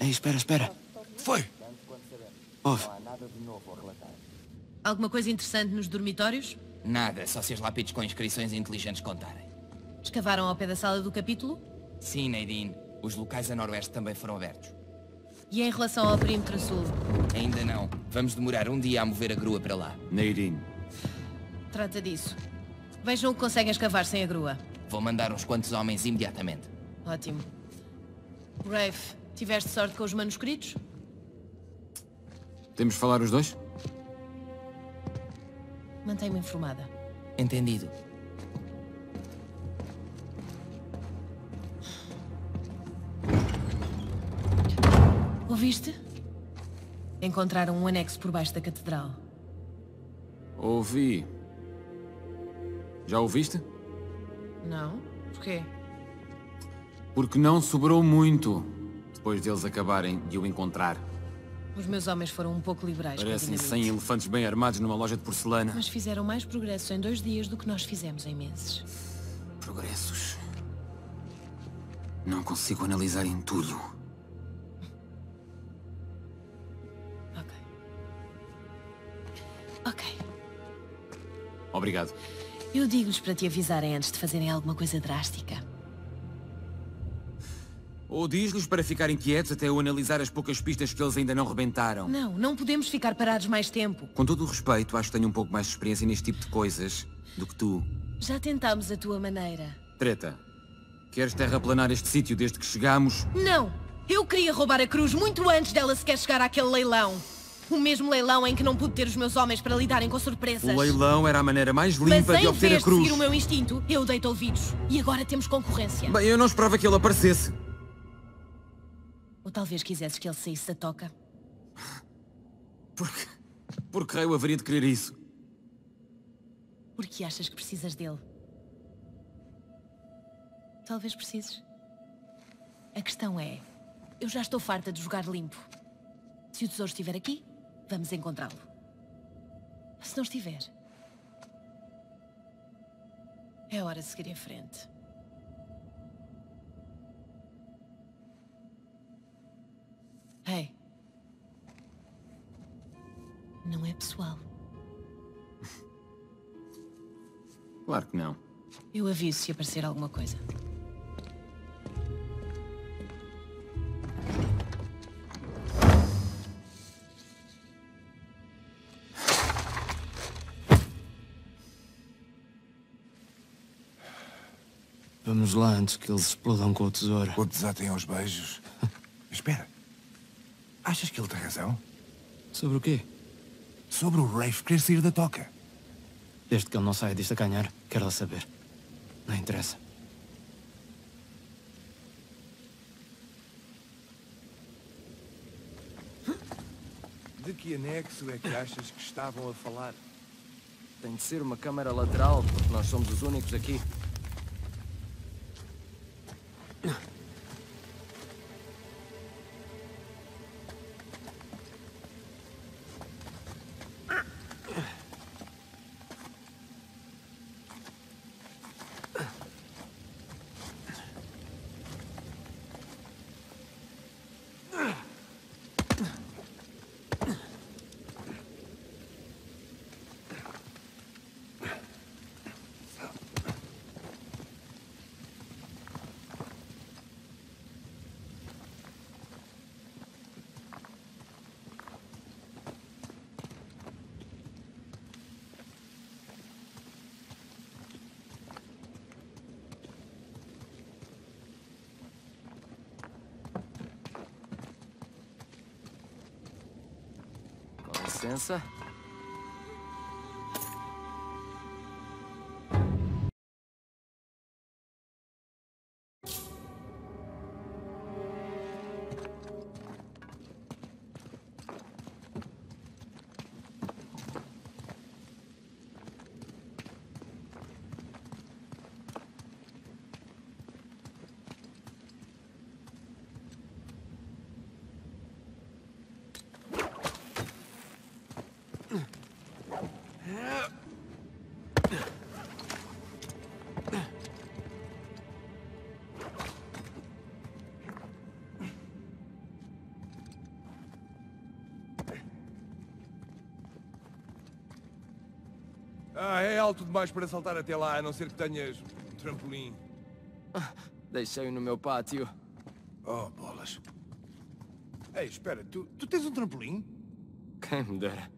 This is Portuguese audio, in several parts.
espera, espera. Foi! Ouve. Alguma coisa interessante nos dormitórios? Nada, só se as lápides com inscrições inteligentes contarem. Escavaram ao pé da sala do capítulo? Sim, Nadine. Os locais a noroeste também foram abertos. E em relação ao perímetro sul? Ainda não. Vamos demorar um dia a mover a grua para lá. Nadine. Trata disso. Vejam o que conseguem escavar sem a grua. Vou mandar uns quantos homens imediatamente. Ótimo. Rafe, tiveste sorte com os manuscritos? Temos de falar os dois? Mantém-me informada. Entendido. Ouviste? Encontraram um anexo por baixo da catedral. Ouvi. Já ouviste? Não? Porquê? Porque não sobrou muito depois deles acabarem de o encontrar. Os meus homens foram um pouco liberais Parecem dinamite. 100 elefantes bem armados numa loja de porcelana. Mas fizeram mais progresso em dois dias do que nós fizemos em meses. Progressos. Não consigo analisar em tudo. Ok. Ok. Obrigado. Eu digo-lhes para te avisarem antes de fazerem alguma coisa drástica. Ou diz-lhes para ficarem quietos até eu analisar as poucas pistas que eles ainda não rebentaram. Não, não podemos ficar parados mais tempo. Com todo o respeito, acho que tenho um pouco mais de experiência neste tipo de coisas do que tu. Já tentámos a tua maneira. Treta. Queres terraplanar este sítio desde que chegamos? Não! Eu queria roubar a cruz muito antes dela sequer chegar àquele leilão. O mesmo leilão em que não pude ter os meus homens para lidarem com surpresas. O leilão era a maneira mais Mas limpa de em obter vez a de cruz. seguir o meu instinto, eu dei ouvidos. E agora temos concorrência. Bem, eu não esperava que ele aparecesse. Talvez quisesses que ele saísse da toca. Porque... Por que raio haveria de querer isso? Porque achas que precisas dele. Talvez precises. A questão é, eu já estou farta de jogar limpo. Se o tesouro estiver aqui, vamos encontrá-lo. Se não estiver, é hora de seguir em frente. É pessoal. Claro que não. Eu aviso se aparecer alguma coisa. Vamos lá antes que eles explodam com o tesouro. Ou desatem aos beijos. Espera. Achas que ele tem razão? Sobre o quê? Sobre o Rafe querer sair da toca. Desde que ele não saia disto a ganhar, quero lá saber. Não interessa. De que anexo é que achas que estavam a falar? Tem de ser uma câmara lateral, porque nós somos os únicos aqui. Com licença. Ah, é alto demais para saltar até lá, a não ser que tenhas um trampolim. Deixei-o no meu pátio. Oh, bolas. Ei, espera, tu, tu tens um trampolim? Quem me dera.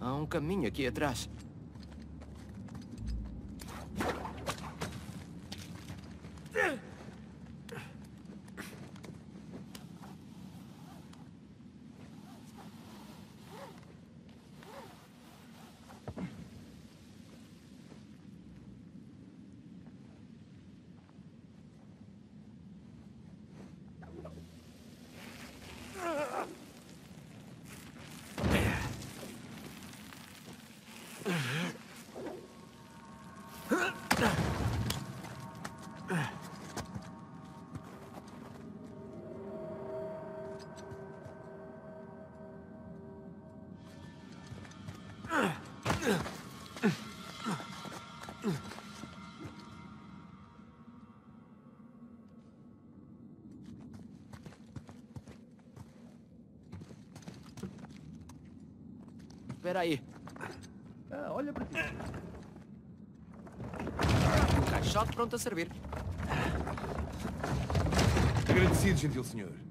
Há um caminho aqui atrás. Espera aí. Ah, olha para ti. Um caixote pronto a servir. Agradecido, gentil senhor.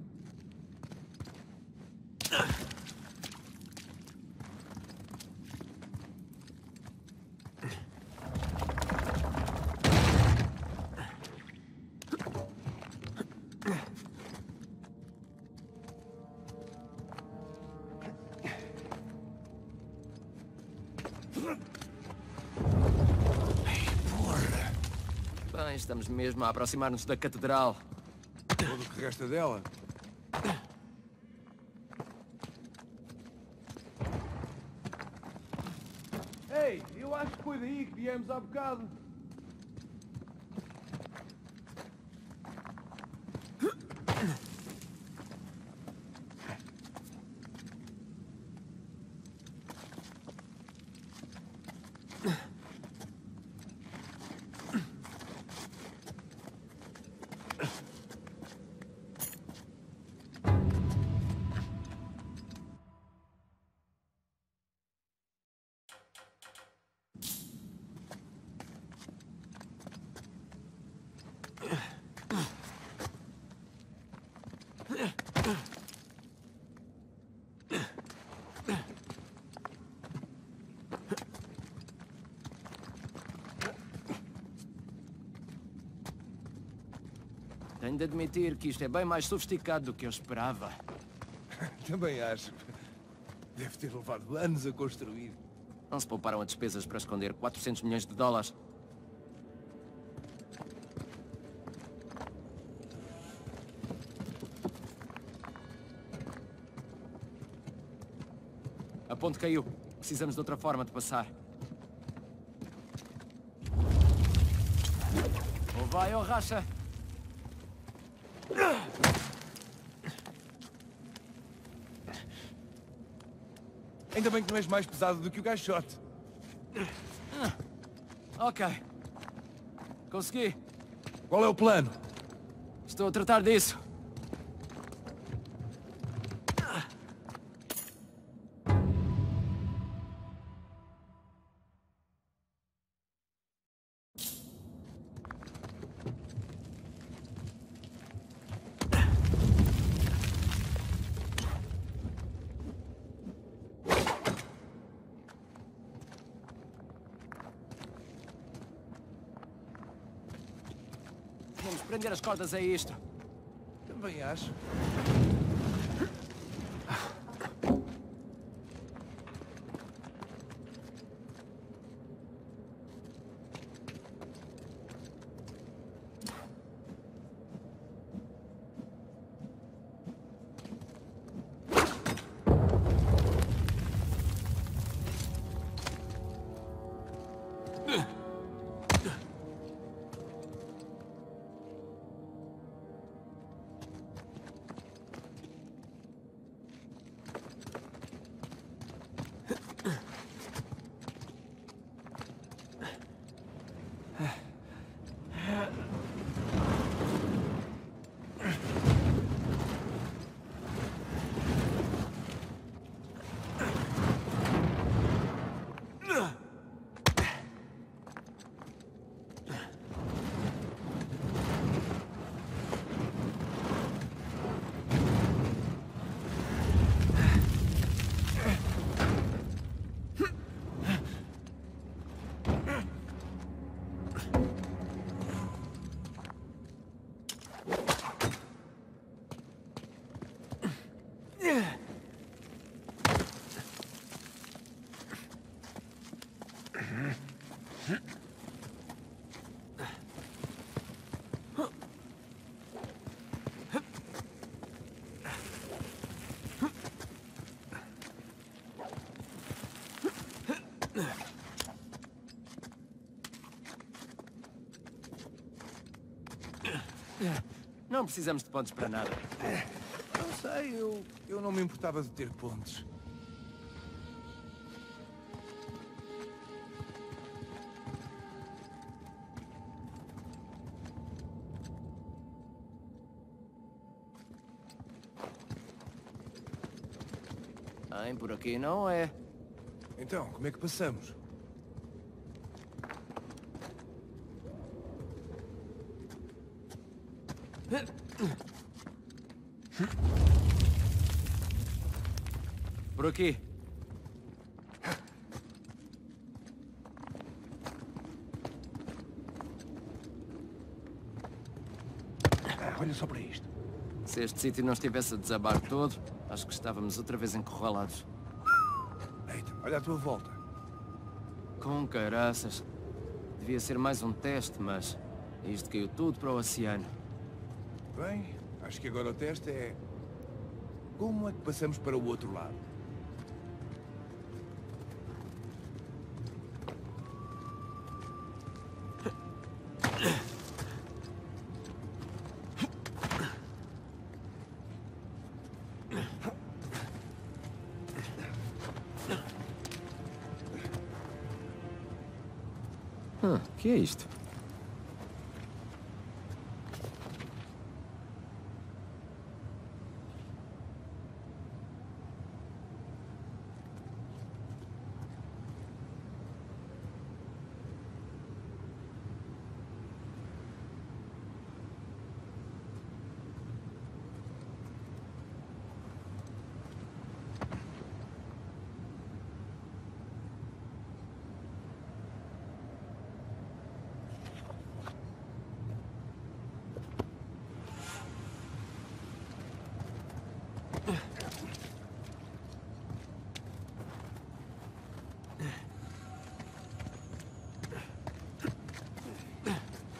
Estamos mesmo a aproximar-nos da catedral. Todo o que resta dela. Ei, eu acho que foi daí que viemos há bocado. Tenho de admitir que isto é bem mais sofisticado do que eu esperava. Também acho. Deve ter levado anos a construir. Não se pouparam a despesas para esconder 400 milhões de dólares. A ponte caiu. Precisamos de outra forma de passar. Ou vai ou racha. Ainda bem que não és mais pesado do que o gachote. Ok. Consegui. Qual é o plano? Estou a tratar disso. Prender as cordas a isto. Também acho. Yeah. Ugh. Não precisamos de pontos para nada. Não sei, eu, eu não me importava de ter pontes. Bem, por aqui não é. Então, como é que passamos? Por aqui. Ah, olha só para isto. Se este sítio não estivesse a desabar todo, acho que estávamos outra vez encurralados. Eita, olha à tua volta. Com caraças. Devia ser mais um teste, mas isto caiu tudo para o oceano. Bem, acho que agora o teste é... Como é que passamos para o outro lado? Hã, que é isto?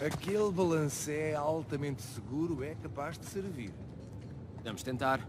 Aquele balancé altamente seguro é capaz de servir. Vamos tentar.